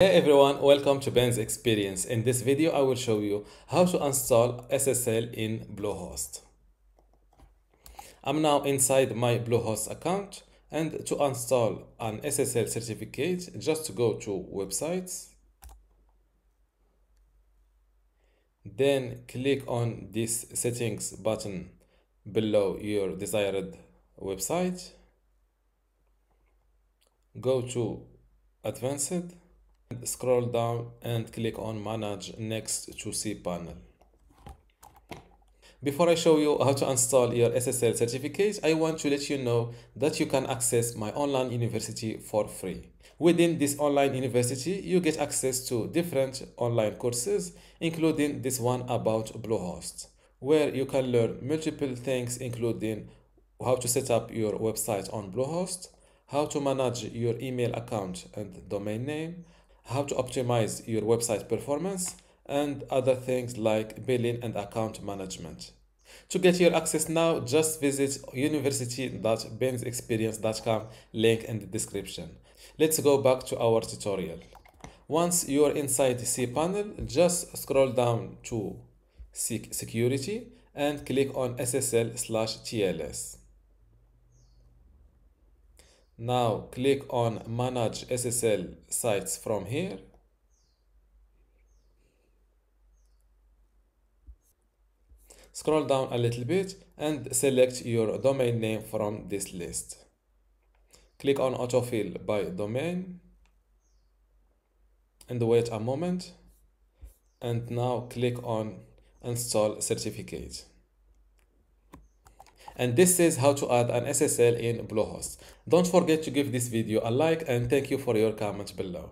Hey everyone, welcome to Ben's Experience. In this video, I will show you how to install SSL in Bluehost. I'm now inside my Bluehost account and to install an SSL certificate, just go to websites. Then click on this settings button below your desired website. Go to advanced scroll down and click on manage next to cPanel. Before I show you how to install your SSL certificate, I want to let you know that you can access my online university for free. Within this online university, you get access to different online courses, including this one about Bluehost, where you can learn multiple things, including how to set up your website on Bluehost, how to manage your email account and domain name, how to optimize your website performance, and other things like billing and account management. To get your access now, just visit university.bensexperience.com link in the description. Let's go back to our tutorial. Once you are inside the cPanel, just scroll down to security and click on SSL slash TLS. Now click on manage SSL sites from here. Scroll down a little bit and select your domain name from this list. Click on autofill by domain and wait a moment and now click on install certificate and this is how to add an SSL in Bluehost. Don't forget to give this video a like and thank you for your comments below.